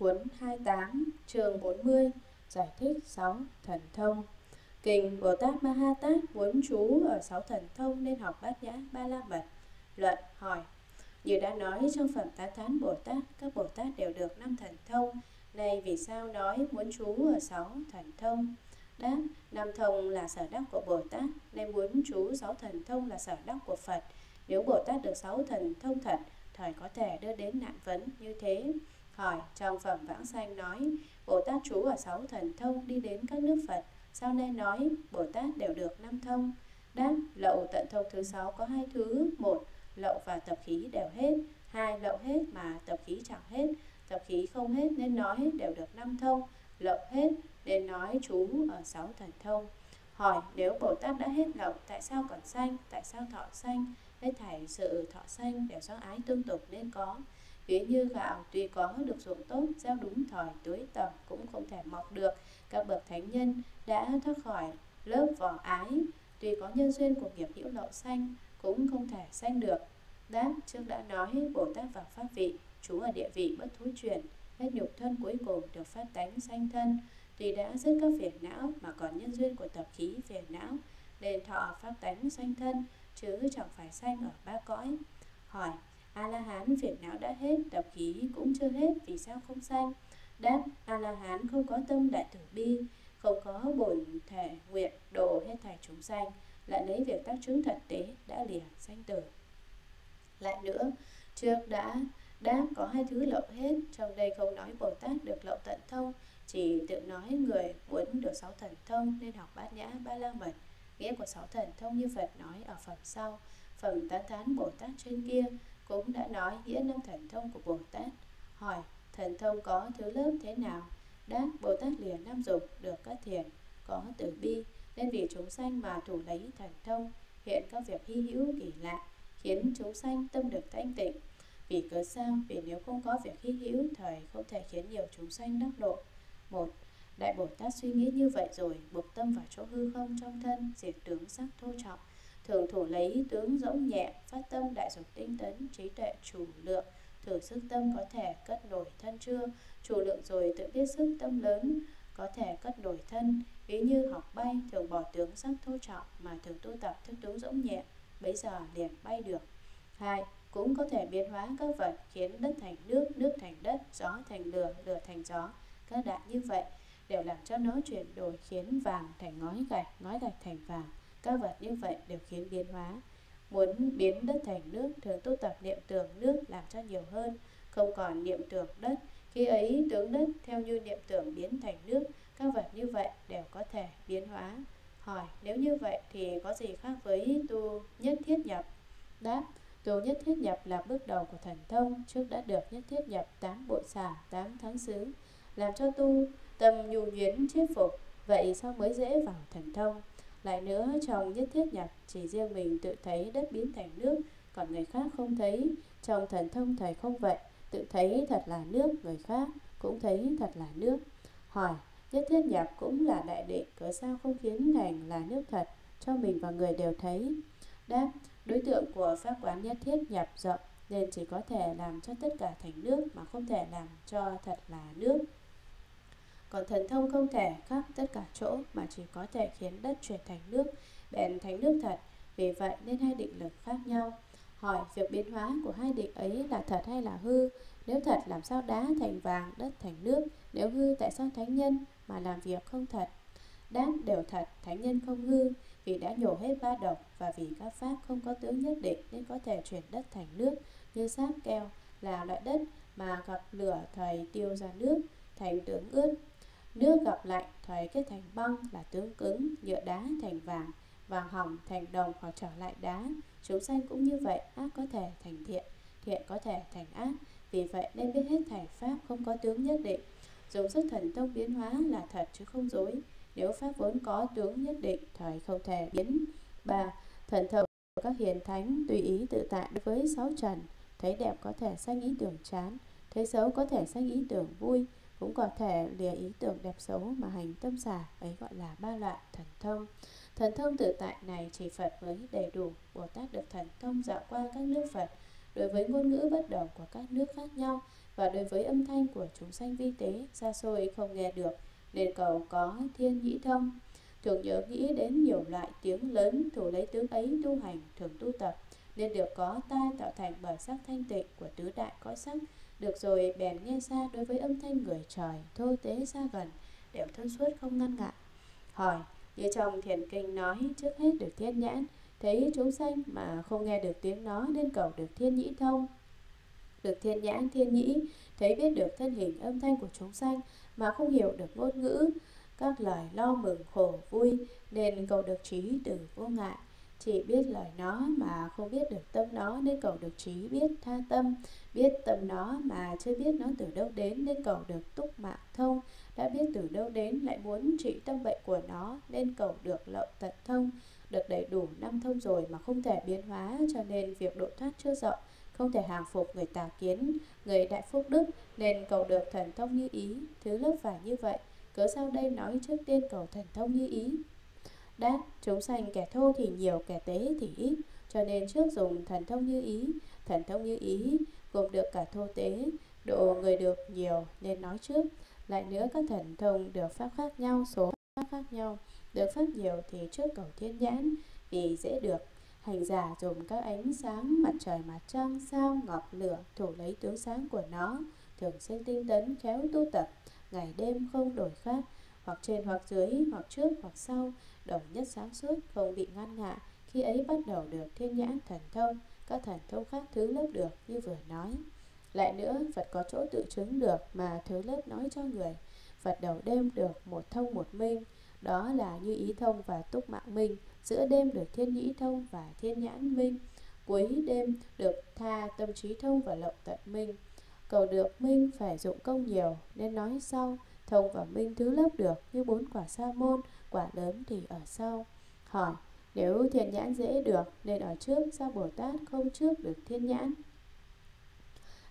cuốn 28, chương 40, giải thích 6 thần thông. Kinh Bồ Tát Ma Ha Tát muốn chú ở 6 thần thông nên học bát nhã ba la mật. Luận hỏi, như đã nói trong phẩm tá thán Bồ Tát, các Bồ Tát đều được năm thần thông, này vì sao nói muốn chú ở 6 thần thông? Đáp, năm thông là sở đắc của Bồ Tát, nên muốn chú 6 thần thông là sở đắc của Phật. Nếu Bồ Tát được 6 thần thông thật, thời có thể đưa đến nạn vấn như thế. Hỏi, trong phẩm vãng sanh nói, Bồ Tát chú ở sáu thần thông đi đến các nước Phật, sau nên nói Bồ Tát đều được năm thông. Đáp, lậu tận thông thứ sáu có hai thứ, một, lậu và tập khí đều hết, hai, lậu hết mà tập khí chẳng hết, tập khí không hết nên nói đều được năm thông, lậu hết nên nói chú ở sáu thần thông. Hỏi, nếu Bồ Tát đã hết lậu, tại sao còn sanh, tại sao thọ sanh? Hết thảy sự thọ sanh đều do ái tương tục nên có. Ví như gạo tuy có được ruộng tốt, gieo đúng thời tưới tầm cũng không thể mọc được. Các bậc thánh nhân đã thoát khỏi lớp vỏ ái, tuy có nhân duyên của nghiệp hữu lậu sanh cũng không thể sanh được. Đáp trước đã nói Bồ Tát vào pháp vị, chú ở địa vị bất thối chuyển, hết nhục thân cuối cùng được phát tánh sanh thân. Tuy đã dứt các phiền não mà còn nhân duyên của tập khí phiền não, nên thọ phát tánh sanh thân, chứ chẳng phải sanh ở ba cõi. Hỏi, A-la-hán phiền não đã hết, tập khí cũng chưa hết, vì sao không sanh? Đáp, A-la-hán không có tâm đại tử bi, không có bổn thể nguyện độ hết thảy chúng sanh, lại lấy việc tác chứng thật tế đã lìa sanh tử. Lại nữa, trước đã đáp có hai thứ lậu hết, trong đây không nói Bồ Tát được lậu tận thông, chỉ tự nói người muốn được sáu thần thông nên học bát nhã ba la mật. Nghĩa của sáu thần thông như Phật nói ở phẩm sau, phẩm tán thán Bồ Tát trên kia cũng đã nói nghĩa năm thần thông của Bồ Tát. Hỏi, thần thông có thứ lớp thế nào? Đáp, Bồ Tát liền năm dục được các thiền, có từ bi, nên vì chúng sanh mà thủ lấy thần thông, hiện các việc hy hữu kỳ lạ, khiến chúng sanh tâm được thanh tịnh. Vì cớ sao? Vì nếu không có việc hy hữu, thời không thể khiến nhiều chúng sanh đắc độ. Một, Đại Bồ Tát suy nghĩ như vậy rồi, buộc tâm vào chỗ hư không trong thân, diệt tướng sắc thô trọng, thường thủ lấy tướng rỗng nhẹ, phát tâm đại dục tinh tấn, trí tuệ chủ lượng, thử sức tâm có thể cất nổi thân chưa, chủ lượng rồi tự biết sức tâm lớn, có thể cất nổi thân, ví như học bay thường bỏ tướng sắc thô trọng mà thường tu tập thức tướng rỗng nhẹ, bấy giờ liền bay được. Hai, cũng có thể biến hóa các vật khiến đất thành nước, nước thành đất, gió thành lửa, lửa thành gió. Các đại như vậy đều làm cho nó chuyển đổi khiến vàng thành ngói gạch, ngói gạch thành vàng. Các vật như vậy đều khiến biến hóa. Muốn biến đất thành nước, thường tu tập niệm tưởng nước làm cho nhiều hơn, không còn niệm tưởng đất. Khi ấy tướng đất theo như niệm tưởng biến thành nước, các vật như vậy đều có thể biến hóa. Hỏi, nếu như vậy thì có gì khác với tu nhất thiết nhập? Đáp, tu nhất thiết nhập là bước đầu của thần thông, trước đã được nhất thiết nhập tám bộ xả, tám tháng xứ, làm cho tu tâm nhu nhuyến chết phục, vậy sao mới dễ vào thần thông? Lại nữa, trong nhất thiết nhập, chỉ riêng mình tự thấy đất biến thành nước, còn người khác không thấy. Trong thần thông thầy không vậy, tự thấy thật là nước, người khác cũng thấy thật là nước. Hỏi, nhất thiết nhập cũng là đại định, cớ sao không khiến thành là nước thật, cho mình và người đều thấy. Đáp, đối tượng của pháp quán nhất thiết nhập rộng, nên chỉ có thể làm cho tất cả thành nước mà không thể làm cho thật là nước. Còn thần thông không thể khắp tất cả chỗ mà chỉ có thể khiến đất chuyển thành nước, bèn thành nước thật. Vì vậy nên hai định lực khác nhau. Hỏi việc biến hóa của hai định ấy là thật hay là hư? Nếu thật làm sao đá thành vàng, đất thành nước? Nếu hư tại sao thánh nhân mà làm việc không thật? Đáp đều thật, thánh nhân không hư, vì đã nhổ hết ba độc và vì các pháp không có tướng nhất định nên có thể chuyển đất thành nước như sáp keo là loại đất mà gặp lửa thầy tiêu ra nước thành tướng ướt Nước gặp lạnh thoái kết thành băng là tướng cứng, nhựa đá thành vàng, vàng hỏng thành đồng hoặc trở lại đá. Chúng sanh cũng như vậy, ác có thể thành thiện, thiện có thể thành ác. Vì vậy nên biết hết thảy pháp không có tướng nhất định. Dùng sức thần tốc biến hóa là thật chứ không dối. Nếu pháp vốn có tướng nhất định, thời không thể biến. ba Thần thông của các hiền thánh tùy ý tự tại đối với sáu trần. Thấy đẹp có thể sanh ý tưởng chán, thấy xấu có thể sanh ý tưởng vui, cũng có thể lìa ý tưởng đẹp xấu mà hành tâm giả, ấy gọi là ba loại thần thông. Thần thông tự tại này chỉ phật mới đầy đủ, bồ tát được thần thông dạo qua các nước phật, đối với ngôn ngữ bất đồng của các nước khác nhau và đối với âm thanh của chúng sanh vi tế, xa xôi không nghe được, nên cầu có thiên nhĩ thông. Thường nhớ nghĩ đến nhiều loại tiếng lớn, thủ lấy tướng ấy tu hành, thường tu tập, nên được có tai tạo thành bởi sắc thanh tịnh của tứ đại cõi sắc được rồi, bèn nghe xa đối với âm thanh người trời, thô tế xa gần, đều thông suốt không ngăn ngại. Hỏi, như trong thiền kinh nói trước hết được thiên nhãn, thấy chúng sanh mà không nghe được tiếng nó nên cầu được thiên nhĩ thông? Được thiên nhãn, thiên nhĩ, thấy biết được thân hình âm thanh của chúng sanh mà không hiểu được ngôn ngữ, các lời lo mừng, khổ vui nên cầu được trí từ vô ngại chỉ biết lời nó mà không biết được tâm nó, nên cầu được trí biết tha tâm. Biết tâm nó mà chưa biết nó từ đâu đến, nên cầu được túc mạng thông. Đã biết từ đâu đến, lại muốn trị tâm bệnh của nó, nên cầu được lậu tận thông. Được đầy đủ năm thông rồi mà không thể biến hóa, cho nên việc độ thoát chưa rộng, không thể hàng phục người tà kiến, người đại phúc đức, nên cầu được thần thông như ý. Thứ lớp phải như vậy, cớ sao đây nói trước tiên cầu thần thông như ý? Đáp, chúng sanh kẻ thô thì nhiều, kẻ tế thì ít. Cho nên trước dùng thần thông như ý, thần thông như ý gồm được cả thô tế, độ người được nhiều nên nói trước. Lại nữa các thần thông được pháp khác nhau, số pháp khác nhau. Được pháp nhiều thì trước cầu thiên nhãn, vì dễ được. Hành giả dùng các ánh sáng, mặt trời, mặt trăng, sao, ngọc, lửa, thủ lấy tướng sáng của nó. Thường xuyên tinh tấn, khéo tu tập. Ngày đêm không đổi khác, hoặc trên hoặc dưới, hoặc trước hoặc sau đồng nhất sáng suốt, không bị ngăn ngại khi ấy bắt đầu được thiên nhãn thần thông, các thần thông khác thứ lớp được như vừa nói. Lại nữa, Phật có chỗ tự chứng được mà thứ lớp nói cho người. Phật đầu đêm được một thông một minh. Đó là như ý thông và túc mạng minh. Giữa đêm được thiên nhĩ thông và thiên nhãn minh. Cuối đêm được tha tâm trí thông và lộng tận minh. Cầu được minh phải dụng công nhiều, nên nói sau, thông và minh thứ lớp được như bốn quả sa môn quả lớn thì ở sau. Hỏi, nếu thiên nhãn dễ được, nên ở trước, sao bồ tát không trước được thiên nhãn?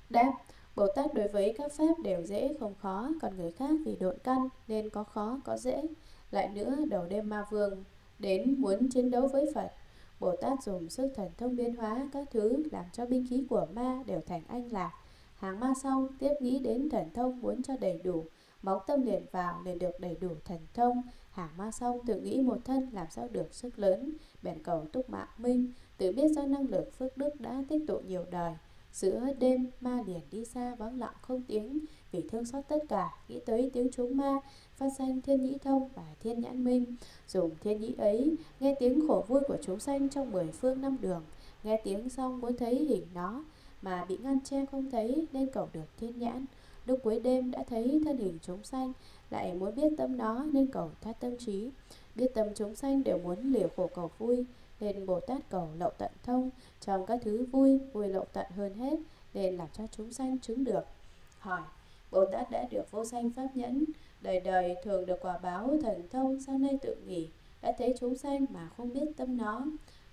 Đáp, bồ tát đối với các pháp đều dễ, không khó. Còn người khác vì độn căn, nên có khó, có dễ. Lại nữa, đầu đêm ma vương đến muốn chiến đấu với phật. Bồ tát dùng sức thần thông biến hóa các thứ làm cho binh khí của ma đều thành anh lạc. Hàng ma xong, tiếp nghĩ đến thần thông muốn cho đầy đủ máu tâm liền vào, liền được đầy đủ thần thông. Hàng ma xong tự nghĩ một thân làm sao được sức lớn. Bèn cầu túc mạng minh, tự biết do năng lực phước đức đã tích tụ nhiều đời. Giữa đêm, ma liền đi xa vắng lặng không tiếng. Vì thương xót tất cả, nghĩ tới tiếng chúng ma, phát sanh thiên nhĩ thông và thiên nhãn minh. Dùng thiên nhĩ ấy, nghe tiếng khổ vui của chúng sanh trong mười phương năm đường. Nghe tiếng xong muốn thấy hình nó, mà bị ngăn che không thấy, nên cầu được thiên nhãn lúc cuối đêm đã thấy thân hình chúng sanh lại muốn biết tâm nó nên cầu thoát tâm trí. Biết tâm chúng sanh đều muốn liều khổ cầu vui, nên bồ tát cầu lậu tận thông, trong các thứ vui vui lậu tận hơn hết, nên làm cho chúng sanh chứng được. Hỏi, bồ tát đã được vô sanh pháp nhẫn, đời đời thường được quả báo thần thông sau nay tự nghỉ? Đã thấy chúng sanh mà không biết tâm nó.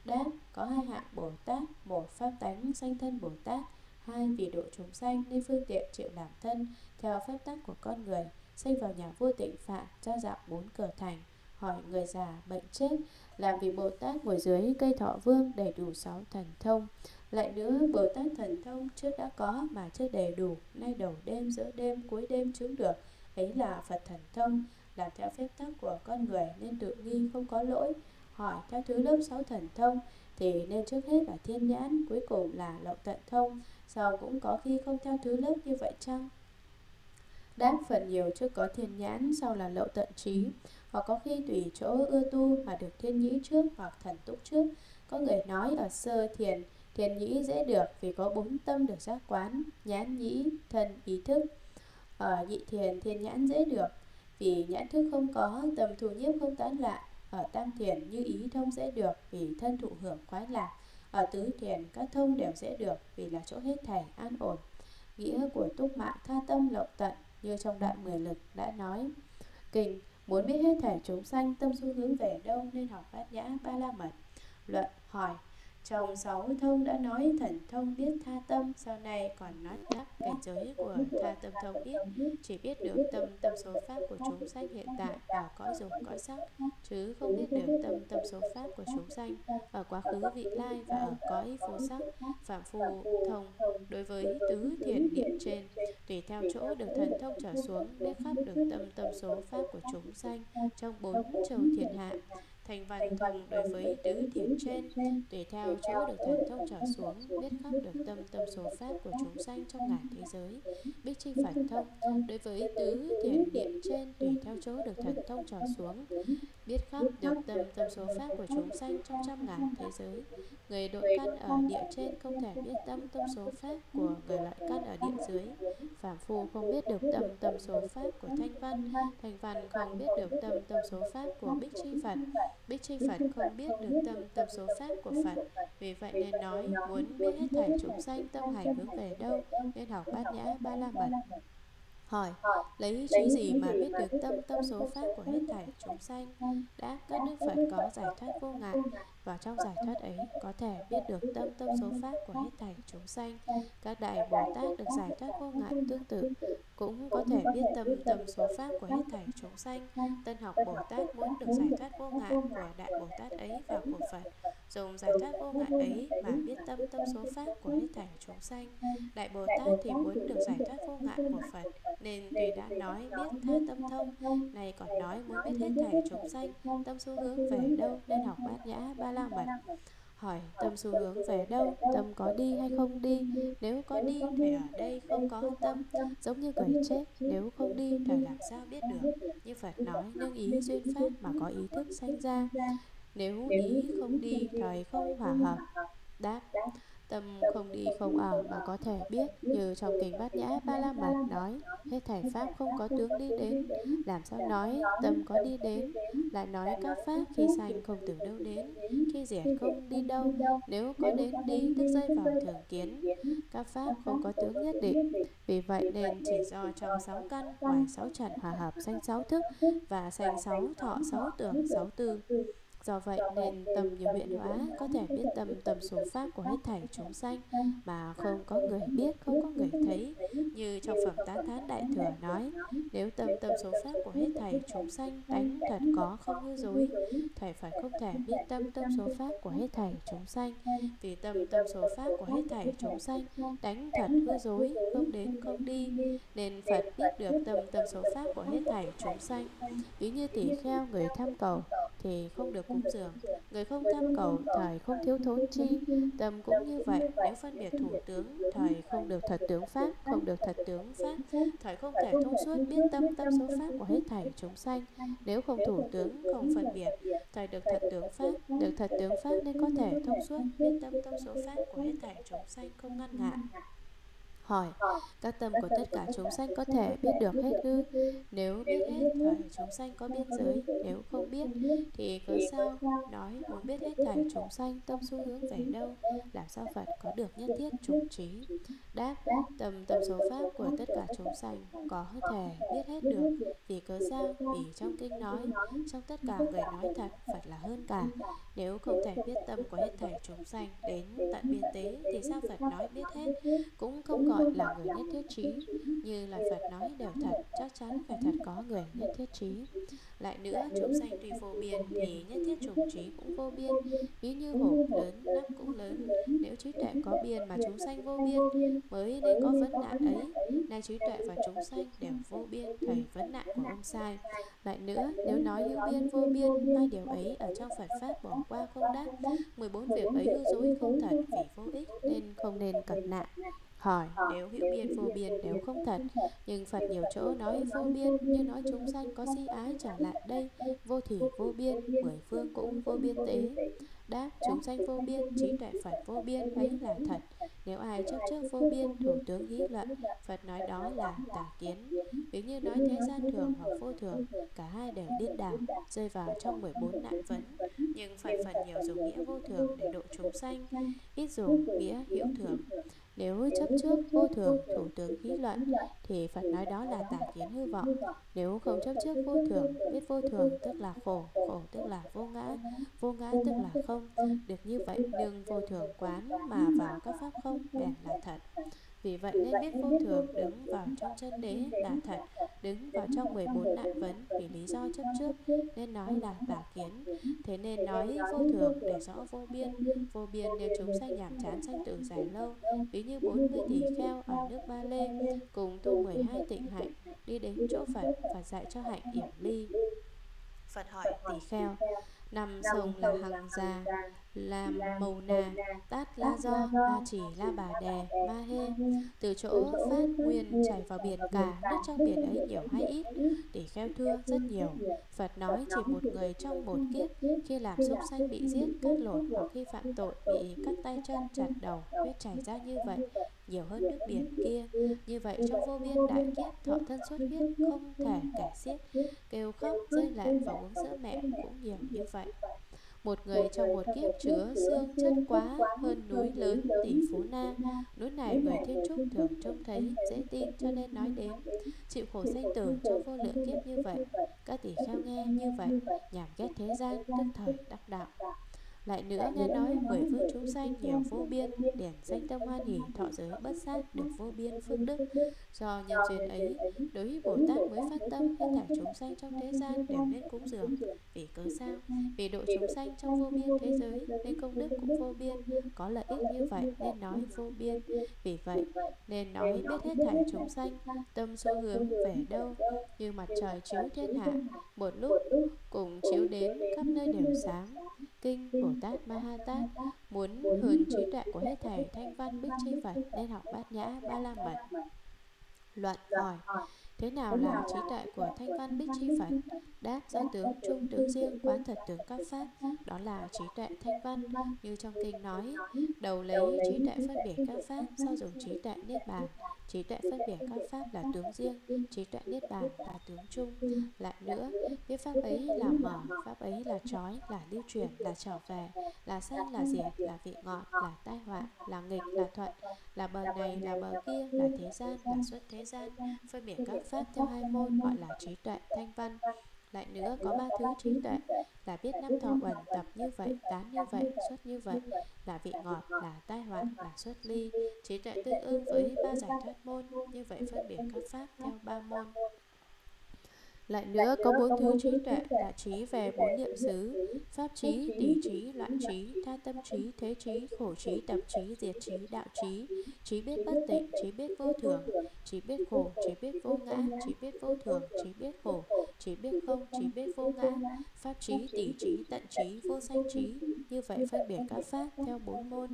Đáp, có hai hạng bồ tát, một pháp tánh sanh thân bồ tát hai, vì độ chúng sanh nên phương tiện chịu làm thân theo phép tắc của con người. Sinh vào nhà vua tịnh phạn ra dạo bốn cửa thành. Hỏi người già bệnh chết làm vì bồ tát ngồi dưới cây thọ vương đầy đủ sáu thần thông. Lại nữa, bồ tát thần thông trước đã có mà chưa đầy đủ. Nay đầu đêm, giữa đêm, cuối đêm chứng được. Ấy là phật thần thông, làm theo phép tắc của con người nên tự nghi không có lỗi. Hỏi theo thứ lớp sáu thần thông, thì nên trước hết là thiên nhãn, cuối cùng là lậu tận thông sau cũng có khi không theo thứ lớp như vậy chăng? Đáp phần nhiều trước có thiên nhãn sau là lậu tận trí, hoặc có khi tùy chỗ ưa tu mà được thiên nhĩ trước hoặc thần túc trước. Có người nói ở sơ thiền thiền nhĩ dễ được vì có bốn tâm được giác quán, nhãn nhĩ, thân, ý thức. Ở nhị thiền, thiên nhãn dễ được vì nhãn thức không có, tâm thù nhiếp không tán lạ ở tam thiền, như ý thông dễ được vì thân thụ hưởng khoái lạc ở tứ thiền các thông đều dễ được vì là chỗ hết thảy an ổn. Nghĩa của túc mạng tha tâm lộng tận, như trong đoạn mười lực đã nói. Kinh muốn biết hết thảy chúng sanh tâm xu hướng về đâu nên học bát nhã ba la mật. Luận, hỏi trong sáu thông đã nói thần thông biết tha tâm, Sau này còn nói đáp cảnh giới của tha tâm thông biết. Chỉ biết được tâm tâm số pháp của chúng sanh hiện tại Và cõi dục cõi sắc, Chứ không biết được tâm tâm số pháp của chúng sanh. Ở quá khứ vị lai và ở cõi vô sắc, Phạm phu thông Đối với tứ thiền niệm trên, Tùy theo chỗ được thần thông trở xuống, Biết khắp được tâm tâm số pháp của chúng sanh Trong bốn châu thiền hạ Thành văn thông đối với tứ thiền trên Tùy theo chỗ được thần thông trở xuống Biết khắp được tâm tâm số pháp của chúng sanh trong ngàn thế giới. Bích chi Phật thông Đối với tứ thiền điện trên Tùy theo chỗ được thần thông trở xuống Biết khắp được tâm tâm số pháp của chúng sanh trong trăm ngàn thế giới. Người độ căn ở địa trên không thể biết tâm tâm số pháp của người loại căn ở địa dưới. Phạm phu không biết được tâm tâm số pháp của thanh văn. Thanh văn không biết được tâm tâm số pháp của bích chi Phật. Bích chi Phật không biết được tâm tâm số pháp của Phật. Vì vậy nên nói muốn biết hết thảy chúng sanh tâm hành hướng về đâu Nên học bát nhã ba la mật Hỏi, lấy trí gì mà biết được tâm tâm số pháp của hết thảy chúng sanh? Đáp, các đức Phật có giải thoát vô ngại Và trong giải thoát ấy có thể biết được tâm tâm số pháp của hết thảy chúng sanh. Các đại Bồ Tát được giải thoát vô ngại tương tự Cũng có thể biết tâm tâm số pháp của hết thảy chúng sanh. Tân học Bồ Tát muốn được giải thoát vô ngại của đại Bồ Tát ấy và của Phật. Dùng giải thoát vô ngại ấy mà biết tâm tâm số pháp của hết thảy chúng sanh. Đại Bồ Tát thì muốn được giải thoát vô ngại của Phật nên tuy đã nói biết tha tâm thông này còn nói muốn biết hết thảy chúng sanh tâm xu hướng về đâu nên học bát nhã ba la mật hỏi tâm xu hướng về đâu tâm có đi hay không đi nếu có đi thì ở đây không có tâm. Giống như người chết nếu không đi thì làm sao biết được? như phật nói nương ý duyên pháp mà có ý thức sanh ra nếu ý không đi thời không hòa hợp. đáp Tâm không đi không ở mà có thể biết, Như trong kinh bát nhã, ba la mật nói, Hết thảy pháp không có tướng đi đến. Làm sao nói, tâm có đi đến? Lại nói các pháp khi sanh không từ đâu đến, Khi diệt không đi đâu. Nếu có đến đi, tức rơi vào thường kiến. Các pháp không có tướng nhất định. Vì vậy nên chỉ do trong sáu căn, Ngoài sáu trận hòa hợp sanh sáu thức Và sanh sáu thọ, sáu tưởng, sáu tư. Do vậy nên tâm như huyện hóa có thể biết tâm tâm số pháp của hết thảy chúng sanh mà không có người biết, không có người thấy. Như trong phẩm tán thán đại thừa nói, nếu tâm tâm số pháp của hết thảy chúng sanh đánh thật có không hư dối, thầy phải không thể biết tâm tâm số pháp của hết thảy chúng sanh. Vì tâm tâm số pháp của hết thảy chúng sanh đánh thật hư dối, không đến không đi, nên Phật biết được tâm tâm số pháp của hết thảy chúng sanh. Ví như tỷ kheo người tham cầu thì không được cúng dường. Người không tham cầu thời không thiếu thốn chi. Tâm cũng như vậy, nếu phân biệt thủ tướng thời không được thật tướng pháp, không được thật tướng pháp. Thời không thể thông suốt biết tâm tâm số pháp của hết thảy chúng sanh. Nếu không thủ tướng, không phân biệt thời được thật tướng pháp, được thật tướng pháp nên có thể thông suốt biết tâm tâm số pháp của hết thảy chúng sanh không ngăn ngại. Hỏi, các tâm của tất cả chúng sanh có thể biết được hết ư? Nếu biết hết, thời chúng sanh có biên giới, nếu không biết, thì cớ sao nói muốn biết hết thảy chúng sanh tâm xu hướng về đâu? Làm sao Phật có được nhất thiết trùng trí? Đáp, tâm tâm số pháp của tất cả chúng sanh có thể biết hết được. Vì cớ sao? Vì trong kinh nói, trong tất cả người nói thật, Phật là hơn cả. Nếu không thể biết tâm của hết thảy chúng sanh đến tận biên tế, thì sao Phật nói biết hết? Cũng không gọi là người nhất thiết trí. Như lời Phật nói đều thật Chắc chắn phải thật có người nhất thiết trí. Lại nữa chúng sanh tuy vô biên Thì nhất thiết chủng trí cũng vô biên. Ví như hổ lớn, nắp cũng lớn. Nếu trí tuệ có biên mà chúng sanh vô biên Mới nên có vấn nạn ấy. Nay trí tuệ và chúng sanh đều vô biên Thầy vấn nạn của ông sai. Lại nữa nếu nói hữu biên vô biên Hai điều ấy ở trong Phật Pháp bỏ qua không đáp. 14 việc ấy hư dối không thật Vì vô ích nên không nên cẩn nạn Hỏi nếu hữu biên vô biên đều không thật Nhưng Phật nhiều chỗ nói vô biên Như nói chúng sanh có si ái trở lại đây Vô thỉ vô biên Mười phương cũng vô biên tế. Đáp chúng sanh vô biên Trí tuệ Phật vô biên ấy là thật. Nếu ai chấp trước vô biên Thủ tướng hí luận Phật nói đó là tà kiến. Ví như nói thế gian thường hoặc vô thường Cả hai đều điên đảo Rơi vào trong 14 nạn vấn Nhưng Phật phần nhiều dùng nghĩa vô thường Để độ chúng sanh Ít dùng nghĩa hữu thường nếu chấp trước vô thường, thủ tướng khí luận, Thì Phật nói đó là tà kiến hư vọng. Nếu không chấp trước vô thường, Biết vô thường tức là khổ Khổ tức là vô ngã Vô ngã tức là không. Được như vậy, đừng vô thường quán Mà vào các pháp không, bèn là thật vì vậy nên biết vô thường đứng vào trong chân đế là thật Đứng vào trong 14 nạn vấn vì lý do chấp trước Nên nói là tà kiến. Thế nên nói vô thường để rõ vô biên. Vô biên nên chúng sanh nhàm chán sanh tử dài lâu Ví như 40 tỷ kheo ở nước Ba Lê Cùng tu 12 tịnh hạnh Đi đến chỗ Phật và dạy cho hạnh yểm ly. Phật hỏi tỷ kheo Nằm sông là hằng già là màu nà tát la do ma chỉ la bà đè ma hê. Từ chỗ phát nguyên chảy vào biển cả nước trong biển ấy nhiều hay ít để kheo thưa rất nhiều. phật nói chỉ một người trong một kiếp khi làm súc sanh bị giết cắt lột hoặc khi phạm tội bị cắt tay chân chặt đầu huyết chảy ra như vậy. nhiều hơn nước biển kia. như vậy trong vô biên đại kiếp thọ thân xuất huyết không thể kể xiết kêu khóc rơi lệ và uống sữa mẹ cũng nhiều như vậy một người trong một kiếp chứa xương chất quá hơn núi lớn tỷ phú na. Núi này người thiên trúc thường trông thấy dễ tin cho nên nói đến. Chịu khổ sanh tử trong vô lượng kiếp như vậy. Các tỷ kheo nghe như vậy, nhảm ghét thế gian, tức thời đắc đạo lại nữa nghe nói mười phương chúng sanh nhiều vô biên Điển danh tâm hoan hỷ thọ giới bất sát được vô biên phước đức. Do nhân duyên ấy, Đối với Bồ Tát mới phát tâm, Hết thảy chúng sanh trong thế gian đều nên cúng dường. Vì cớ sao? Vì độ chúng sanh trong vô biên thế giới Nên công đức cũng vô biên, Có lợi ích như vậy nên nói vô biên. Vì vậy, nên nói biết hết thảy chúng sanh, Tâm xu hướng về đâu, Như mặt trời chiếu thiên hạ, Một lúc cùng chiếu đến khắp nơi đều sáng. Kinh Bồ Tát Ma Ha Tát muốn hướng trí tuệ của hết thảy, thanh văn, bích chi Phật, nên học bát nhã, ba la mật. Luận hỏi, Thế nào là trí tuệ của thanh văn, bích chi Phật? Đáp do tướng trung tướng riêng quán thật tướng các pháp Đó là trí tuệ thanh văn. Như trong kinh nói Đầu lấy trí tuệ phân biệt các pháp Sau dùng trí tuệ niết bàn. Trí tuệ phân biệt các pháp là tướng riêng Trí tuệ niết bàn là tướng chung Lại nữa, biết pháp ấy là mở Pháp ấy là trói, là lưu chuyển, là trở về Là sanh, là diệt, là vị ngọt, là tai họa Là nghịch, là thuận. Là bờ này, là bờ kia, là thế gian, là xuất thế gian. Phân biệt các pháp theo hai môn gọi là trí tuệ thanh văn lại nữa có ba thứ trí tuệ, là biết năm thọ uẩn, tập như vậy, tán như vậy, xuất như vậy, là vị ngọt, là tai họa, là xuất ly. Trí tuệ tương ưng với ba giải thoát môn, như vậy phân biệt các pháp theo ba môn lại nữa có bốn thứ trí tuệ là trí về bốn niệm xứ Pháp trí, tỷ trí, loạn trí, tha tâm trí, thế trí, khổ trí, tập trí, diệt trí, đạo trí. Trí biết bất tịnh, trí biết vô thường, trí biết khổ, trí biết vô ngã, trí biết vô thường, trí biết khổ, trí biết không, trí biết vô ngã. Pháp trí, tỷ trí, tận trí, vô sanh trí. Như vậy phân biệt các pháp theo bốn môn.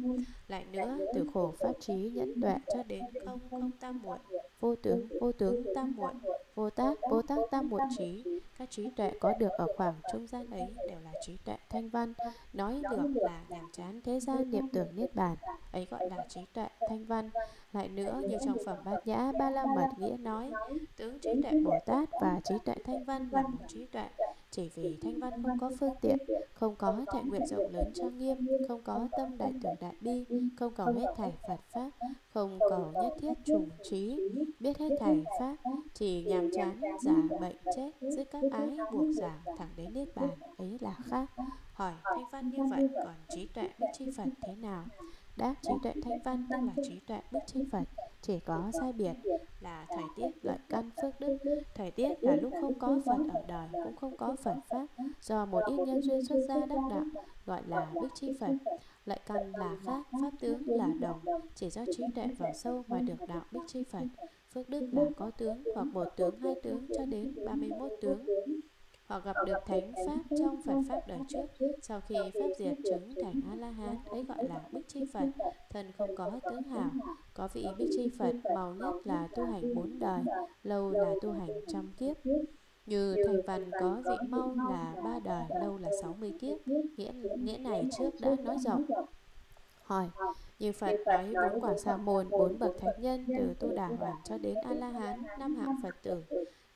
Lại nữa, từ khổ pháp trí nhẫn tuệ cho đến không, không tam muội. Vô tướng, vô tướng tam muội Vô tác, vô tác tam muội trí Các trí tuệ có được ở khoảng trung gian ấy đều là trí tuệ thanh văn Nói được là nhàm chán thế gian niệm tưởng niết bàn Ấy gọi là trí tuệ thanh văn. Lại nữa, như trong phẩm bát nhã, ba la mật nghĩa nói, Tướng trí tuệ Bồ Tát và trí tuệ thanh văn là một trí tuệ. Chỉ vì thanh văn không có phương tiện, không có thệ nguyện rộng lớn trang nghiêm, không có tâm đại tưởng đại bi, không cầu hết thảy phật pháp, không cầu nhất thiết trùng trí, biết hết thảy pháp, chỉ nhàm chán, giả bệnh chết dứt các ái, buộc giả thẳng đến niết bàn, ấy là khác. Hỏi thanh văn như vậy, còn trí tuệ bích chi phật thế nào? Đáp trí tuệ thanh văn tức là trí tuệ bích chi phật chỉ có sai biệt là thời tiết lợi căn phước đức. Thời tiết là lúc không có phật ở đời cũng không có phật pháp do một ít nhân duyên xuất gia đắc đạo gọi là bích chi phật. Lợi căn là khác pháp tướng là đồng chỉ do trí tuệ vào sâu mà được đạo bích chi phật. Phước đức là có tướng hoặc một tướng hai tướng cho đến 31 tướng Họ gặp được thánh pháp trong Phật pháp đời trước Sau khi pháp diệt chứng thành A-la-hán Ấy gọi là Bích Chi Phật. Thân không có tướng hảo Có vị Bích Chi Phật màu nhất là tu hành bốn đời Lâu là tu hành trăm kiếp. Như thành văn có vị mau là ba đời lâu là 60 kiếp. Nghĩa, nghĩa này trước đã nói rộng. Hỏi như Phật nói bốn quả sa môn, bốn bậc thánh nhân từ Tu Đà Hoàn cho đến A La Hán, năm hạng Phật tử,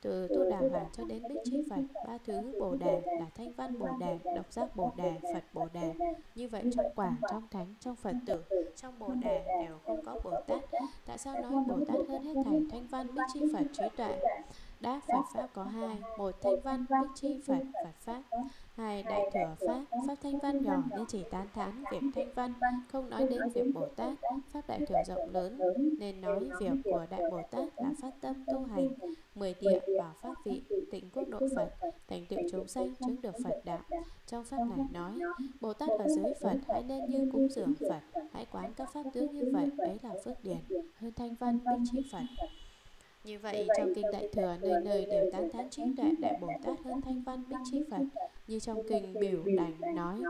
từ Tu Đà Hoàn cho đến Bích Chi Phật, ba thứ Bồ Đề là Thanh Văn Bồ Đề, Độc Giác Bồ Đề, Phật Bồ Đề. Như vậy trong quả, trong thánh, trong Phật tử, trong Bồ Đề đều không có Bồ Tát. Tại sao nói Bồ Tát hơn hết thảy Thanh Văn, Bích Chi Phật trí tuệ? Đáp Phật Pháp có hai, một Thanh Văn, Bích Chi Phật, Phật Pháp. Hai Đại Thừa Pháp, Pháp Thanh Văn nhỏ nên chỉ tán thán việc Thanh Văn, không nói đến việc Bồ Tát. Pháp Đại Thừa rộng lớn nên nói việc của Đại Bồ Tát là phát tâm tu hành, mười địa và pháp vị, tịnh quốc độ Phật, thành tựu chúng sanh chứng được Phật đạo. Trong pháp này nói, Bồ Tát ở dưới Phật hãy nên như cúng dường Phật, hãy quán các pháp tướng như vậy, ấy là phước điển, hơn Thanh Văn, Bích Chi Phật. Như vậy, trong kinh Đại Thừa, nơi nơi đều tán thán trí tuệ Đại Bồ Tát hơn Thanh Văn Bích Trí Phật. Như trong kinh Biểu Đảnh nói,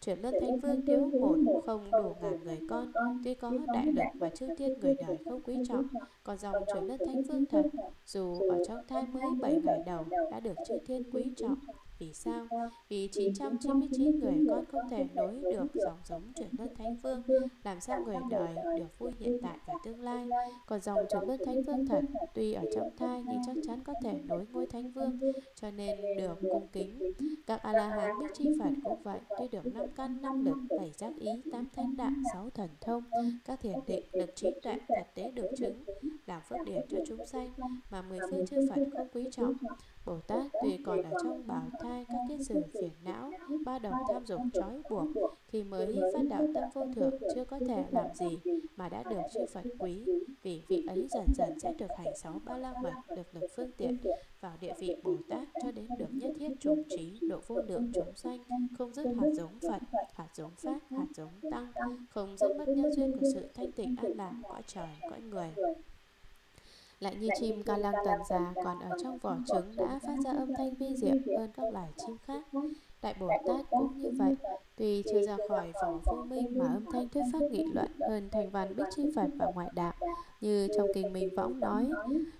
chuyển luân Thánh Vương thiếu một không đủ ngàn người con, tuy có đại lực và chư thiên người đời không quý trọng, còn dòng chuyển luân Thánh Vương thật, dù ở trong thai mới 7 ngày đầu đã được chư thiên quý trọng, vì sao? Vì 999 người con không thể nối được dòng giống chuyển luân thánh vương, làm sao người đời được vui hiện tại và tương lai. Còn dòng chuyển luân thánh vương thật, tuy ở trong thai nhưng chắc chắn có thể nối ngôi thánh vương, cho nên được cung kính. Các A-la-hán biết chi Phật cũng vậy, tuy được năm căn, năm lực, bảy giác ý, tám thanh đạo, sáu thần thông, các thiền định, lực trí tuệ, thật tế được chứng, làm phước điển cho chúng sanh, mà mười phương chư Phật không quý trọng. Bồ Tát tuy còn ở trong bảo thai các kiết sử phiền não, ba đồng tham dục trói buộc, khi mới phát đạo tâm vô thượng chưa có thể làm gì mà đã được chư Phật quý, vì vị ấy dần dần sẽ được hành sáu ba la mật, được lực phương tiện vào địa vị Bồ Tát cho đến được nhất thiết trùng trí, độ vô lượng chúng sanh, không dứt hạt giống Phật, hạt giống Pháp, hạt giống Tăng, không dứt mất nhân duyên của sự thanh tịnh an lạc cõi trời, cõi người lại như chim ca lăng tần già còn ở trong vỏ trứng đã phát ra âm thanh vi diệu hơn các loài chim khác. Đại Bồ Tát cũng như vậy, tuy chưa ra khỏi vòng vô minh mà âm thanh thuyết pháp nghị luận hơn thành văn bích chi Phật và ngoại đạo, như trong kinh Minh Võng nói,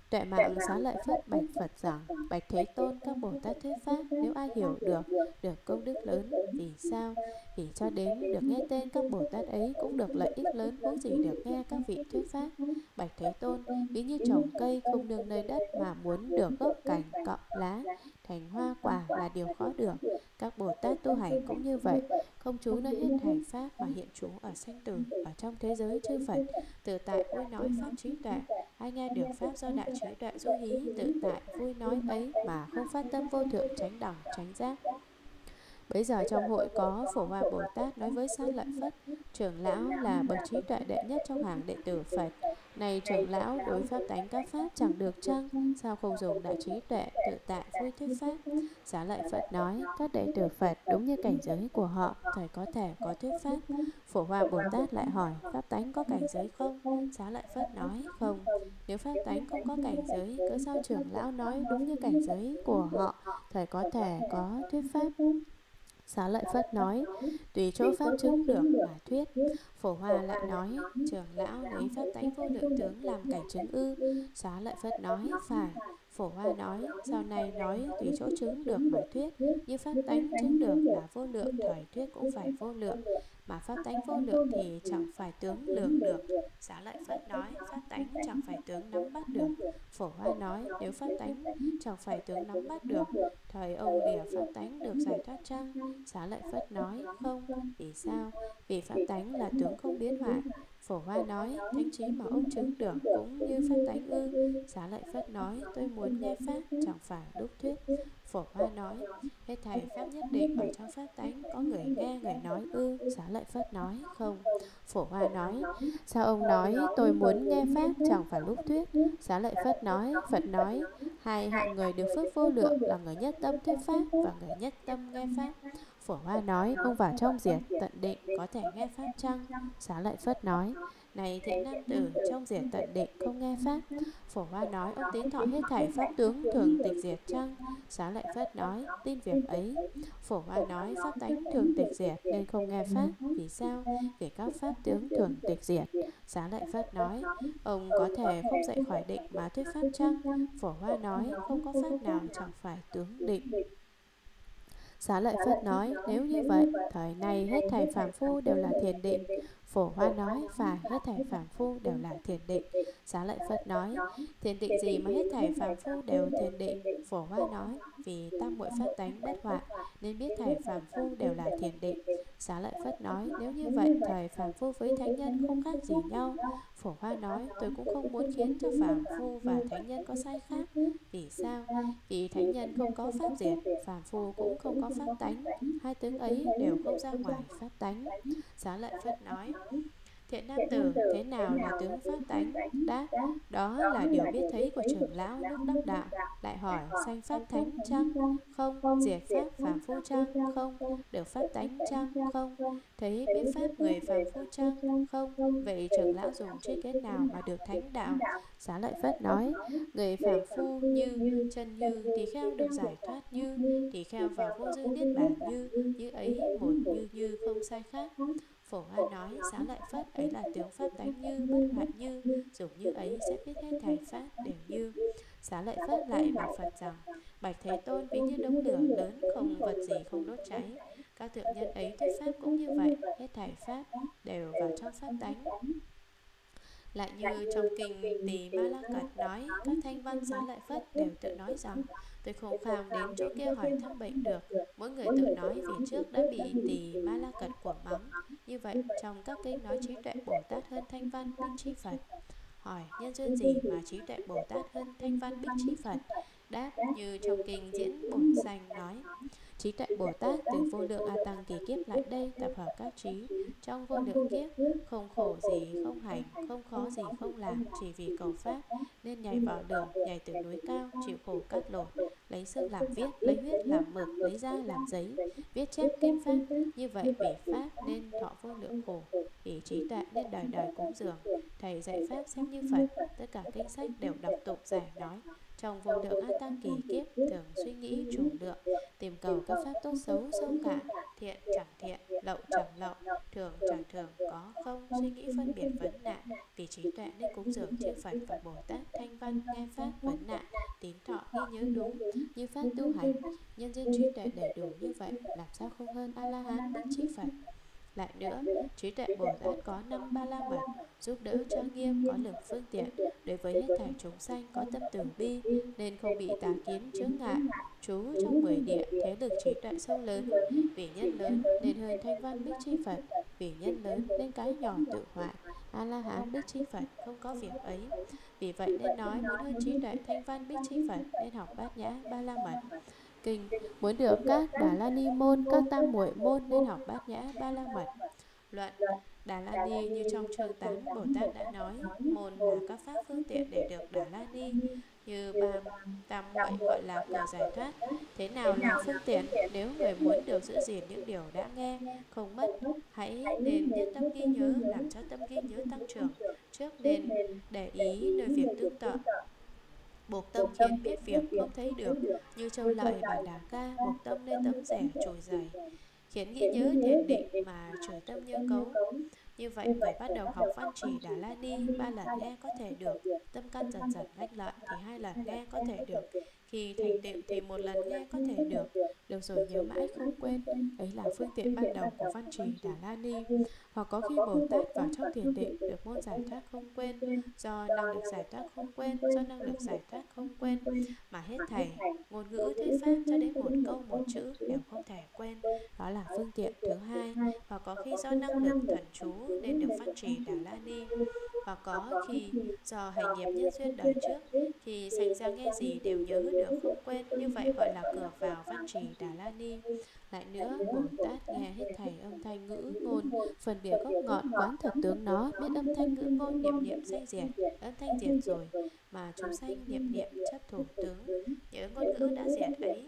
tuệ mạng xá lợi Phất bạch Phật rằng, bạch Thế Tôn các Bồ Tát thuyết pháp, nếu ai hiểu được, được công đức lớn, vì sao? Vì cho đến được nghe tên các Bồ Tát ấy cũng được lợi ích lớn cũng gì được nghe các vị thuyết pháp. Bạch Thế Tôn, ví như trồng cây không nương nơi đất mà muốn được gốc cành, cọng, lá, thành hoa quả là điều khó được. Các Bồ Tát tu hành cũng như vậy, không chú nơi hết thành pháp mà hiện chú ở sanh tử, ở trong thế giới chư Phật, tự tại vui nói pháp trí tuệ. Ai nghe được pháp do đại trí tuệ du hí, tự tại vui nói ấy mà không phát tâm vô thượng tránh đẳng tránh giác. Bây giờ trong hội có Phổ Hoa Bồ Tát nói với Sát Lợi Phất, trưởng lão là bậc trí tuệ đệ nhất trong hàng đệ tử Phật. Này trưởng lão, đối pháp tánh các pháp chẳng được chăng? Sao không dùng đại trí tuệ, tự tại vui thuyết pháp? Xá Lợi Phật nói, các đệ tử Phật đúng như cảnh giới của họ, thời có thể có thuyết pháp. Phổ Hoa Bồ Tát lại hỏi, pháp tánh có cảnh giới không? Xá Lợi phất nói, không. Nếu pháp tánh không có cảnh giới, cớ sao trưởng lão nói đúng như cảnh giới của họ, thời có thể có thuyết pháp? Xá lợi Phất nói, tùy chỗ pháp chứng được mà thuyết. Phổ Hoa lại nói, trưởng lão lấy pháp tánh vô lượng tướng làm cảnh chứng ư. Xá lợi Phất nói, phải. Phổ Hoa nói, sau này nói tùy chỗ chứng được mà thuyết, như pháp tánh chứng được là vô lượng, thời thuyết cũng phải vô lượng mà pháp tánh vô lượng thì chẳng phải tướng lường được. Xá lợi phất nói pháp tánh chẳng phải tướng nắm bắt được. Phổ hoa nói nếu pháp tánh chẳng phải tướng nắm bắt được thời ông lìa pháp tánh được giải thoát chăng? Xá lợi phất nói không. Vì sao? Vì pháp tánh là tướng không biến hoại Phổ Hoa nói, thánh trí mà ông chứng được cũng như pháp tánh ư. Xá lợi Phất nói, tôi muốn nghe pháp, chẳng phải đúc thuyết. Phổ Hoa nói, hết thầy pháp nhất định ở trong pháp tánh, có người nghe, người nói ư. Xá lợi Phất nói, không. Phổ Hoa nói, sao ông nói tôi muốn nghe pháp, chẳng phải lúc thuyết. Xá lợi Phất nói, Phật nói, hai hạng người được phước vô lượng là người nhất tâm thuyết pháp và người nhất tâm nghe pháp. Phổ Hoa nói, ông vào trong diệt, tận định, có thể nghe Pháp chăng? Xá lợi Phất nói, này thiện nam tử, trong diệt tận định, không nghe Pháp. Phổ Hoa nói, ông tín thọ hết thảy Pháp tướng thường tịch diệt chăng? Xá lợi Phất nói, tin việc ấy. Phổ Hoa nói, Pháp tánh thường tịch diệt nên không nghe Pháp. Vì sao? Vì các Pháp tướng thường tịch diệt. Xá lợi Phất nói, ông có thể không dậy khỏi định mà thuyết Pháp chăng? Phổ Hoa nói, không có Pháp nào chẳng phải tướng định. Xá lợi Phất nói, nếu như vậy, thời này hết thầy phàm phu đều là thiền định. Phổ Hoa nói và hết thảy phàm phu đều là thiền định. Xá lợi Phất nói, Thiền định gì mà hết thảy phàm phu đều thiền định? Phổ Hoa nói, Vì tam muội phát tánh bất hoại, Nên biết thảy phàm phu đều là thiền định. Xá lợi Phất nói, Nếu như vậy, thời phàm phu với thánh nhân không khác gì nhau. Phổ Hoa nói, Tôi cũng không muốn khiến cho phàm phu và thánh nhân có sai khác. Vì sao? Vì thánh nhân không có pháp diệt Phàm phu cũng không có pháp tánh. Hai tướng ấy đều không ra ngoài pháp tánh. Xá lợi Phất nói Thiện nam tử, thế nào là tướng pháp tánh? Đáp, đó là điều biết thấy của trưởng lão nước đắc đạo. Lại hỏi, sanh pháp thánh chăng? Không, diệt pháp phàm phu chăng? Không, được pháp tánh chăng? Không, thấy biết pháp người phàm phu chăng? Không, vậy trưởng lão dùng tri kết nào mà được thánh đạo? Xá lợi Phất nói, người phàm phu như, chân như, thì kheo được giải thoát như, thì kheo vào vô dư niết bản như, như ấy một như như không sai khác. Phổ Hoa nói xá lợi Phất ấy là tướng pháp tánh như bất hoại như Dùng như ấy sẽ biết hết thảy pháp đều như. Xá lợi Phất lại bảo Phật rằng Bạch Thế Tôn ví như đống lửa lớn không vật gì không đốt cháy. Các thượng nhân ấy thuyết pháp cũng như vậy Hết thảy pháp đều vào trong pháp tánh lại như trong kinh Tỳ Ma La Cật nói, các thanh văn xá lợi Phất đều tự nói rằng tôi không kham đến chỗ kia hỏi thăm bệnh được. Mỗi người tự nói vì trước đã bị Tỳ Ma La Cật của mắng. Như vậy, trong các kinh nói trí tuệ Bồ Tát hơn thanh văn bích chi Phật. Hỏi nhân duyên gì mà trí tuệ Bồ Tát hơn thanh văn bích chi Phật? Đáp như trong kinh diễn bổn sanh nói Trí tuệ Bồ Tát từ vô lượng A Tăng kỳ kiếp lại đây tập hợp các trí Trong vô lượng kiếp. Không khổ gì, không hành, Không khó gì, không làm, Chỉ vì cầu Pháp Nên nhảy vào đường, Nhảy từ núi cao, Chịu khổ cắt lột, Lấy xương làm viết, Lấy huyết làm mực, Lấy da làm giấy, Viết chép kinh Pháp. Như vậy vì Pháp nên thọ vô lượng khổ ý trí tuệ nên đời đời cúng dường. Thầy dạy Pháp xem như Phật, Tất cả kinh sách đều đọc tụng giải nói. Trong vô lượng A Tăng kỳ kiếp, thường suy nghĩ chủ lượng, Tìm cầu các pháp tốt xấu sâu cả. Thiện chẳng thiện, lậu chẳng lậu Thường chẳng thường, có không? Suy nghĩ phân biệt vấn nạn Vì trí tuệ nên cúng dường chư Phật và Bồ Tát Thanh văn nghe pháp vấn nạn Tín thọ ghi nhớ đúng Như pháp tu hành. Nhân duyên trí tuệ đầy đủ như vậy Làm sao không hơn A-la-hán bất trí Phật? Lại nữa, trí tuệ Bồ Tát có năm ba la mật, giúp đỡ cho nghiêm có lực phương tiện, đối với hết thảy chúng sanh có tâm từ bi, nên không bị tà kiến chướng ngại. Trú trong mười địa, thế lực trí tuệ sâu lớn, vì nhân lớn nên hơn thanh văn bích chi Phật, vì nhân lớn nên cái nhỏ tự hoại. A La Hán bích chi Phật không có việc ấy. Vì vậy nên nói muốn hơn trí tuệ thanh văn bích chi Phật nên học bát nhã ba la mật kinh, muốn được các đà la ni môn, các tam muội môn nên học bát nhã, ba la mật. Luận, Đà La Ni như trong chương 8 Bồ Tát đã nói, Môn là các pháp phương tiện để được Đà La Ni, Như ba tam muội gọi là cửa giải thoát. Thế nào là phương tiện? Nếu người muốn được giữ gìn những điều đã nghe, Không mất, Hãy nên nhất tâm ghi nhớ, Làm cho tâm ghi nhớ tăng trưởng. Trước nên để ý nơi việc tương tự. Buộc tâm khiến biết việc không thấy được Như châu lợi và đá ca Buộc tâm nên tâm rẻ trồi dày. Khiến nghĩ nhớ thiền định mà trời tâm như cấu Như vậy người bắt đầu học văn trì Đà La Ni Ba lần nghe có thể được Tâm căn dần dần lách lợi Thì hai lần nghe có thể được Khi thành tựu thì một lần nghe có thể được Được rồi nhớ mãi không quên Ấy là phương tiện ban đầu của văn trì Đà La Ni Hoặc có khi Bồ Tát vào trong thiền định Được môn giải thoát không quên Do năng lực giải thoát không quên Do năng lực giải thoát không quên Mà hết thảy Ngôn ngữ thuyết pháp cho đến một câu một chữ Đều không thể quên Đó là phương tiện thứ hai Hoặc có khi do năng lực thần chú nên được phát trì Đà La Ni. Và có khi do hành nghiệp nhân duyên đời trước Thì sanh ra nghe gì đều nhớ được không quên. Như vậy gọi là cửa vào phát trì Đà La Ni. Lại nữa, Bồ Tát nghe hết thảy âm thanh ngữ ngôn, phần biệt gốc ngọn quán thật tướng nó, biết âm thanh ngữ ngôn niệm niệm sanh diệt, âm thanh diệt rồi, mà chúng sanh niệm niệm chấp thủ tướng, nhớ ngôn ngữ đã diệt ấy,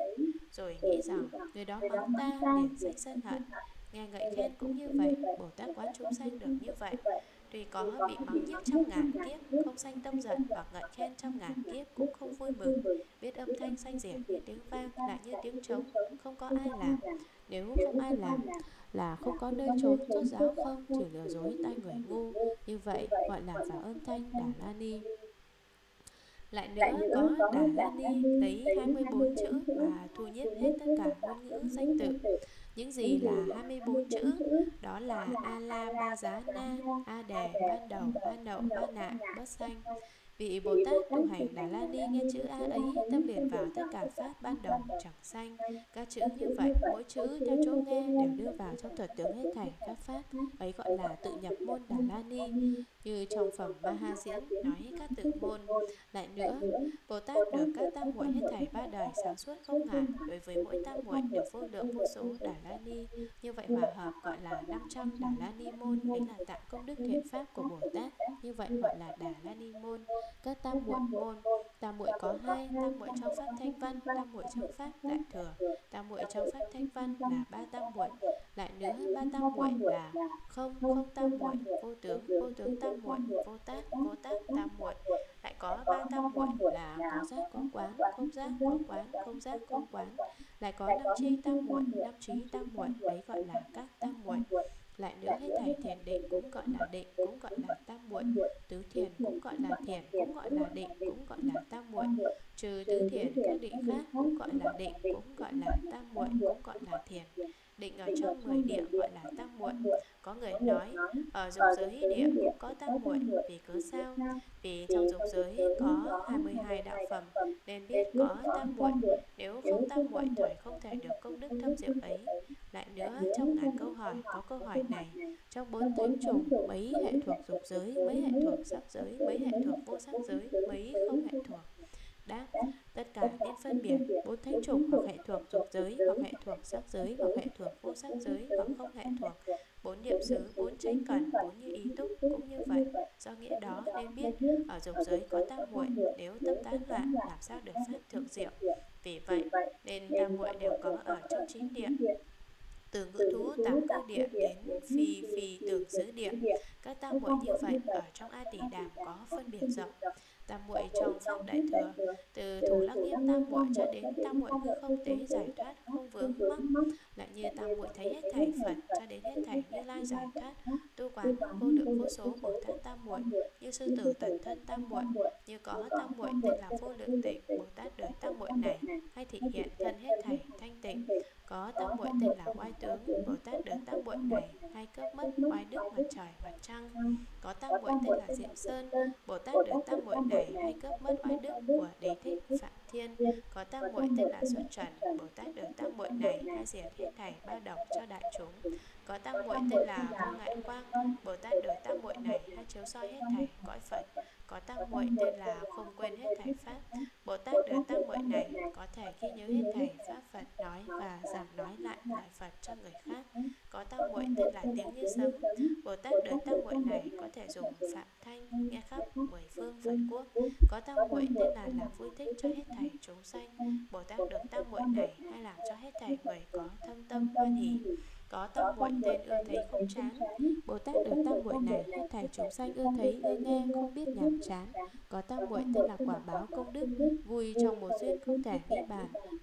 rồi nghĩ rằng người đó mắng ta liền sanh sân hận. Nghe ngợi khen cũng như vậy, Bồ Tát quán chúng sanh được như vậy, Tuy có bị mắng nhiếc trăm ngàn kiếp, không sanh tâm giận hoặc ngợi khen trăm ngàn kiếp cũng không vui mừng. Biết âm thanh sanh diệt như tiếng vang lại như tiếng trống, không có ai làm. Nếu không ai làm là không có nơi trốn chốt giáo không, trừ lừa dối tay người ngu. Như vậy gọi là vào âm thanh Đà La Ni. Lại nữa có Đà La Ni lấy 24 chữ và thu nhiếp hết tất cả ngôn ngữ danh tự. Những gì là 24 chữ? Đó là A-la, Ba Giá, Na, A Đề, Ban Đầu, Ban Đậu, Ban Nạ, Bất Sanh. Vị Bồ Tát tu hành Đà La Ni nghe chữ A ấy tâm liền vào tất cả pháp ban đầu chẳng sanh. Các chữ như vậy, mỗi chữ theo chỗ nghe đều đưa vào trong thuật tướng hết thảy các pháp ấy gọi là tự nhập môn Đà La Ni. Như trong phẩm Ma Ha Diễn nói các tự môn. Lại nữa, Bồ Tát được các tam muội hết thảy ba đời sáng suốt không ngại đối với mỗi tam muội được vô lượng vô số Đà La Ni. Như vậy hòa hợp gọi là 500 Đà La Ni môn, đấy là tạng công đức thiện pháp của Bồ Tát. Như vậy gọi là Đà La Ni môn các tam muội môn, tam muội có hai, tam muội trong pháp thanh văn, tam muội trong pháp đại thừa. Tam muội trong pháp thanh văn là ba tam muội, lại nữa ba tam muội là không không tam muội, vô tướng vô tướng tam muội, vô tác vô tác tam muội. Lại có ba tam muội là có giác, có quán, không giác, có quán, không giác có quán. Lại có năm chi tam muội, năm trí tam muội, đấy gọi là các tam muội. Lại nữa hết thảy thiền định cũng gọi là định, cũng gọi là tam muội. Tứ thiền cũng gọi là thiền gọi là định cũng gọi là tam muội, trừ tứ thiền các định khác cũng gọi là định cũng gọi là tam muội cũng gọi là thiền. Định ở trong mười địa gọi là tam muội. Có người nói, ở dục giới địa cũng có tam muội, vì cớ sao? Vì trong dục giới có 22 đạo phẩm, nên biết có tam muội. Nếu không tam muội thì không thể được công đức thâm diệu ấy. Lại nữa, trong ngàn câu hỏi, có câu hỏi này, trong bốn tướng chủng mấy hệ thuộc dục giới, mấy hệ thuộc sắc giới, mấy hệ thuộc vô sắc giới, mấy không hệ thuộc đáp, tất cả nên phân biệt bốn thánh trùng hoặc hệ thuộc dục giới, hoặc hệ thuộc sắc giới, hoặc hệ thuộc vô sắc giới, hoặc không hệ thuộc bốn niệm xứ, bốn tránh cần, bốn như ý túc cũng như vậy. Do nghĩa đó nên biết, ở dục giới có tam muội, nếu tâm tán loạn, làm sao được pháp thượng diệu vì vậy nên tam muội đều có ở trong chín địa từ ngữ thú tám cơ địa đến phi xứ địa các tam muội như vậy ở trong a tỷ đàm có phân biệt rộng. tam muội trong pháp đại thừa từ thủ lăng nghiêm tam muội cho đến tam muội hư không tế giải thoát không vướng mắc lại như tam muội thấy hết thảy phật cho đến hết thảy như lai giải thoát tu quán vô lượng vô số bồ tát tam muội như sư tử tận thân tam muội như có tam muội tên là vô lượng tịnh bồ tát đời tam muội này hay thị hiện thân hết thảy thanh tịnh có tam muội tên là oai tướng bồ tát được tam muội này hay cướp mất oai đức mặt trời mặt trăng có muội tên là diệm sơn, bồ tát được tăng muội này hay cướp mất oai đức của đế thích phạm thiên. Có tăng muội tên là xuất trần, bồ tát được tăng muội này hay diệt hết thảy ba độc cho đại chúng. Có tăng muội tên là vô ngại quang, bồ tát được tăng muội này hay chiếu soi hết thảy cõi phật có tam muội tên là không quên hết thảy pháp bồ tát được tam muội này có thể ghi nhớ hết thảy pháp phật nói và giảng nói lại lại phật cho người khác có tam muội tên là tiếng như sấm bồ tát được tam muội này có thể dùng phạm thanh nghe khắp mười phương phật quốc có tam muội tên là làm vui thích cho hết thảy chúng sanh bồ tát được tam muội này hay làm cho hết thảy người có thâm tâm hoan hỷ có tam muội tên ưa thấy không chán? Bồ tát được tam muội này hết thảy chúng sanh ưa thấy, ưa nghe, không biết nhàm chán? Có tam muội tên là quả báo công đức, vui trong một duyên không thể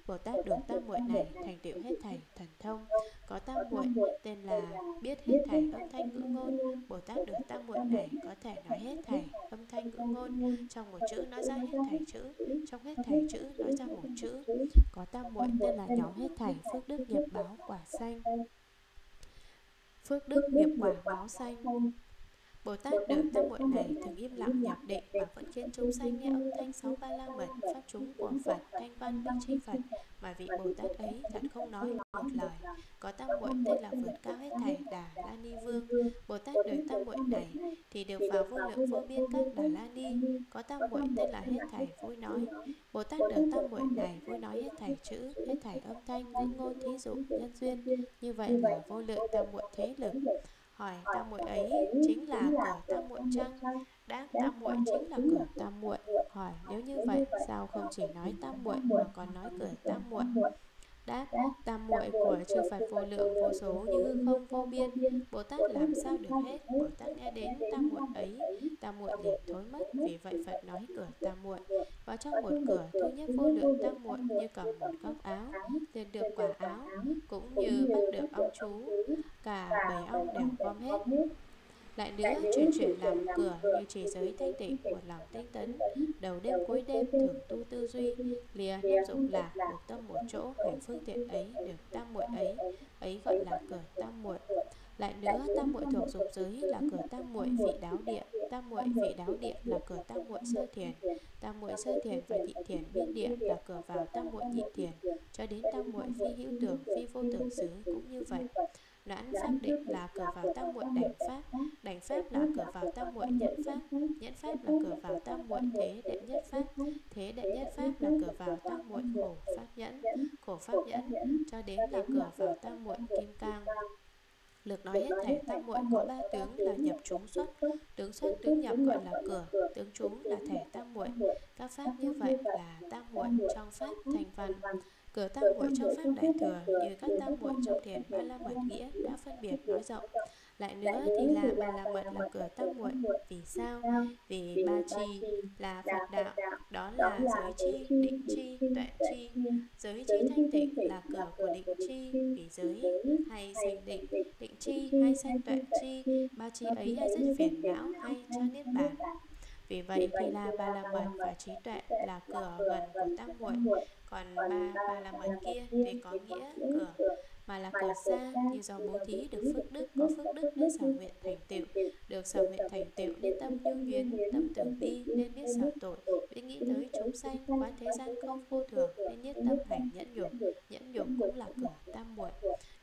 bồ tát được tam muội này thành tựu hết thảy thần thông. Có tam muội, tên là biết hết thảy âm thanh ngữ ngôn. Bồ tát được tam muội này có thể nói hết thảy âm thanh ngữ ngôn. Trong một chữ nói ra hết thảy chữ, trong hết thảy chữ nói ra một chữ. Có tam muội tên là nhóm hết thảy phước đức nghiệp báo quả xanh phước đức nghiệp quả báo xanh Bồ Tát được tam muội này thường im lặng nhập định và vẫn khiến chúng sanh nghe âm thanh sáu ba la mật pháp chúng của Phật thanh văn bích chi Phật mà vị Bồ Tát ấy thật không nói một lời. Có tam muội tên là vượt cao hết thảy Đà La Ni Vương. Bồ Tát được tam muội này thì được vào vô lượng vô biên các Đà La Ni. Có tam muội tên là hết thảy vui nói. Bồ Tát được tam muội này vui nói hết thảy chữ, hết thảy âm thanh, ngữ ngôn, thí dụ, nhân duyên. Như vậy là vô lượng tam muội thế lực hỏi tam muội ấy chính là cửa tam muội chăng? đáp tam muội chính là cửa tam muội. hỏi nếu như vậy sao không chỉ nói tam muội mà còn nói cửa tam muội đáp tam muội của chư phật vô lượng vô số như hư không vô biên. bồ tát làm sao được hết? bồ tát nghe đến tam muội ấy. tam muội liền thối mất vì vậy phật nói cửa tam muội. vào trong một cửa thu nhất vô lượng tam muội như cầm một góc áo liền được quả áo cũng như bắt được ông chú cả bảy ong đều gom hết lại nữa chuyển chuyển làm cửa như trì giới thanh tịnh một lòng tinh tấn. Đầu đêm cuối đêm thường tu tư duy lìa năm dụng lạc được tâm một chỗ hành phương tiện ấy được tam muội ấy ấy gọi là cửa tam muội. lại nữa tam muội thuộc dục giới là cửa tam muội vị đáo địa tam muội vị đáo địa là cửa tam muội sơ thiền. tam muội sơ thiền và nhị thiền biết địa là cửa vào tam muội nhị thiền. cho đến tam muội phi hữu tưởng phi vô tưởng xứ cũng như vậy Noãn xác định là cửa vào tam muội đảnh pháp. Đảnh pháp là cửa vào tam muội nhẫn pháp. Nhẫn pháp là cửa vào tam muội thế đệ nhất pháp. Thế đệ nhất pháp là cửa vào tam muội khổ pháp nhẫn. Khổ pháp nhẫn cho đến là cửa vào tam muội kim cang. Lược nói hết thảy tam muội có ba tướng là nhập chúng xuất, tướng xuất tướng nhập gọi là cửa, tướng chúng là thể tam muội. Các pháp như vậy là tam muội trong pháp thành văn. Cửa tam muội trong pháp đại thừa như các tam muội trong thiền ba la mật nghĩa đã phân biệt nói rộng. Lại nữa thì là ba la mật là cửa tam muội. Vì sao? Vì ba chi là Phật đạo, đó là giới chi, định chi, tuệ chi. Giới chi thanh tịnh là cửa của định chi, vì giới hay sanh định, định chi hay sanh tuệ chi, ba chi ấy hay rất phiền não hay cho niết bàn. Vì vậy thì là ba la mật và trí tuệ là cửa gần của tam muội còn ba ba la mật kia thì có nghĩa cửa mà là cửa xa như do bố thí được phước đức có phước đức nên sở nguyện thành tựu. được sở nguyện thành tựu nên tâm nhu nhuyến tâm từ bi nên biết sở tội. biết nghĩ tới chúng sanh quán thế gian không vô thường nên nhất tâm hành nhẫn nhục. nhẫn nhục. Cũng là cửa tam muội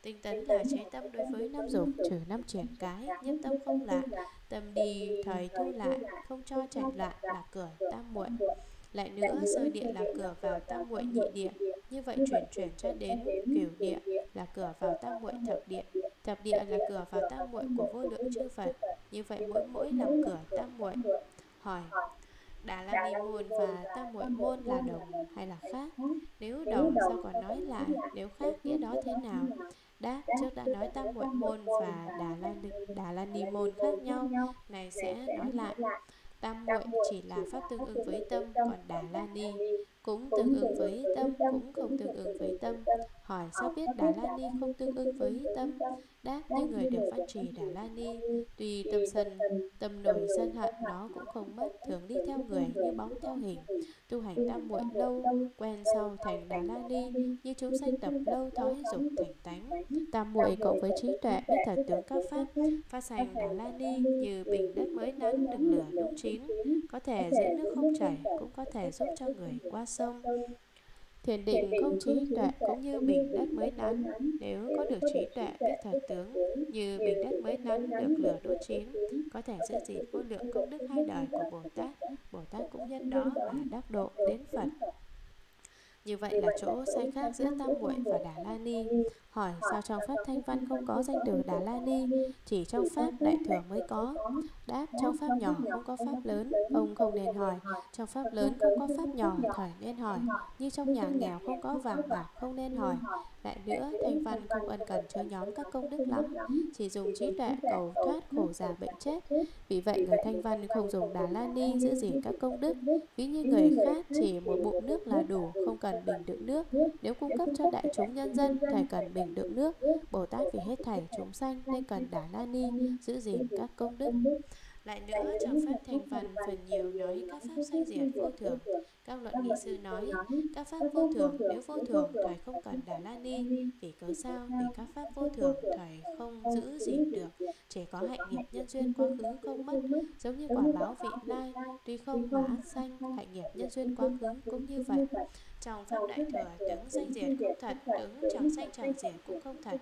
tinh tấn là chế tâm đối với năm dục, trừ năm triển cái nhất tâm không lạ tâm đi, thời thu lại, không cho chạy loạn là cửa, tam muội. Lại nữa, sơ địa là cửa vào tam muội nhị địa. Như vậy chuyển chuyển cho đến cửu địa là cửa vào tam muội thập địa. Thập địa là cửa vào tam muội của vô lượng chư phật. Như vậy mỗi mỗi làm cửa tam muội. Hỏi, Đà La Ni môn và Tam Muội môn là đồng hay là khác? Nếu đồng, sao còn nói là nếu khác, nghĩa đó thế nào? Đáp trước đã nói Tam Muội môn và Đà La Đà La Ni môn khác nhau, này sẽ nói lại. Tam muội chỉ là pháp tương ứng với tâm, còn Đà La Ni cũng tương ứng với tâm, cũng không tương ứng với tâm. Hỏi sao biết Đà La Ni không tương ứng với tâm? Đáp như người được phát trì Đà La Ni, tùy tâm sân, tâm nổi sân hận nó cũng không mất, thường đi theo người như bóng theo hình. Tu hành tam muội lâu, quen sau thành Đà La Ni, như chúng sanh tập lâu thói dục thành tánh. Tam muội cộng với trí tuệ biết thật tướng các pháp, phát sanh Đà La Ni như bình đất mới nắng đừng lửa đúng chín, có thể giữ nước không chảy, cũng có thể giúp cho người qua sông. Thiền định không trí tuệ cũng như bình đất mới nắn Nếu có được trí tuệ biết thật tướng Như bình đất mới nắn được lửa đốt chín Có thể giữ gìn vô lượng công đức hai đời của Bồ Tát. Bồ Tát cũng nhân đó mà đắc độ đến Phật như vậy là chỗ sai khác giữa Tam Muội và Đà La Ni. Hỏi sao trong Pháp Thanh Văn không có danh từ Đà La Ni, chỉ trong Pháp Đại Thừa mới có? Đáp trong Pháp nhỏ không có Pháp lớn, ông không nên hỏi. Trong Pháp lớn không có Pháp nhỏ, thời nên hỏi. Như trong nhà nghèo không có vàng bạc, không nên hỏi. Lại nữa, Thanh Văn không ân cần cho nhóm các công đức lắm, chỉ dùng trí tuệ cầu thoát khổ già bệnh chết. Vì vậy, người Thanh Văn không dùng Đà La Ni giữ gìn các công đức. Ví như người khác chỉ một bụng nước là đủ, không cần bình đựng nước. Nếu cung cấp cho đại chúng nhân dân, thầy cần bình đựng nước. Bồ Tát vì hết thảy chúng sanh nên cần Đà La Ni giữ gìn các công đức. Lại nữa, trong Pháp Thành Văn phần nhiều nói các Pháp sanh diệt vô thường. Các luận nghị sư nói, các Pháp vô thường, nếu vô thường, thời không cần Đà La Ni. Vì cớ sao? Vì các Pháp vô thường, thời không giữ gìn được. Chỉ có hạnh nghiệp nhân duyên quá khứ không mất, giống như quả báo vị lai, tuy không mà ác sanh, hạnh nghiệp nhân duyên quá khứ cũng như vậy. Trong Pháp Đại Thừa, tướng sanh diệt cũng thật, tướng chẳng sanh chẳng diệt cũng không thật.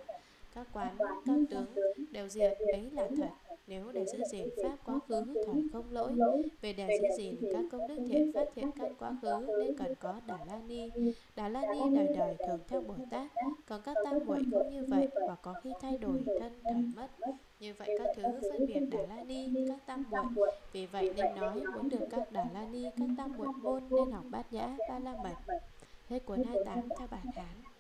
Các quán, các tướng đều diệt, ấy là thật nếu để giữ gìn pháp quá khứ thời không lỗi, về để giữ gìn các công đức thiện phát thiện căn quá khứ, nên cần có đà la ni. Đà la ni đời đời thường theo bồ tát, còn các tam muội cũng như vậy, và có khi thay đổi thân thời mất. Như vậy các thứ phân biệt đà la ni, các tam muội vì vậy nên nói muốn được các đà la ni, các tam muội môn nên học bát nhã, ba la mật. Hết cuốn 28 theo bản án